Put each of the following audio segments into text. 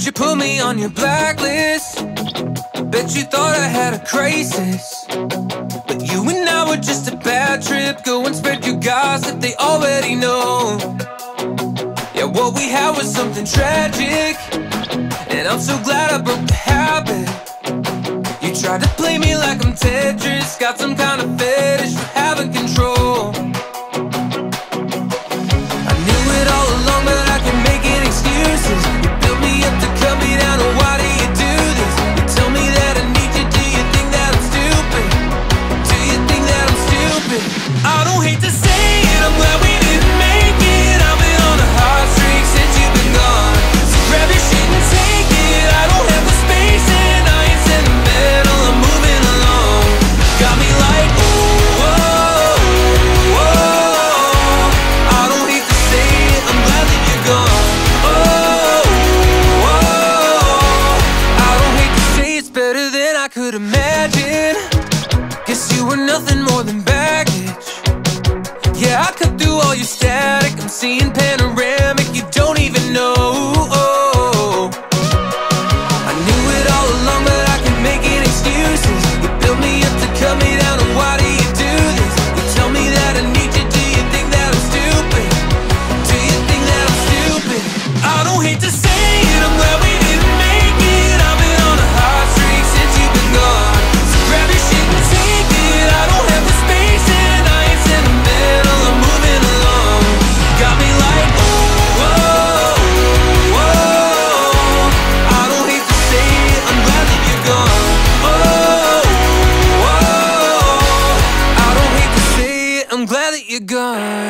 You put me on your blacklist? Bet you thought I had a crisis. But you and I were just a bad trip. Go and spread your gossip, they already know. Yeah, what we had was something tragic. And I'm so glad I broke the habit. You tried to play me like I'm Tetris. Got some kind of fetish I don't hate to say Yeah, I cut through all your static I'm seeing panoramic you don't even know. I knew it all along but I can make it excuses You build me up to cut me down and why do you do this? You tell me that I need you, do you think that I'm stupid? Do you think that I'm stupid? I don't hate to time.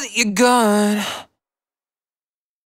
that you're gone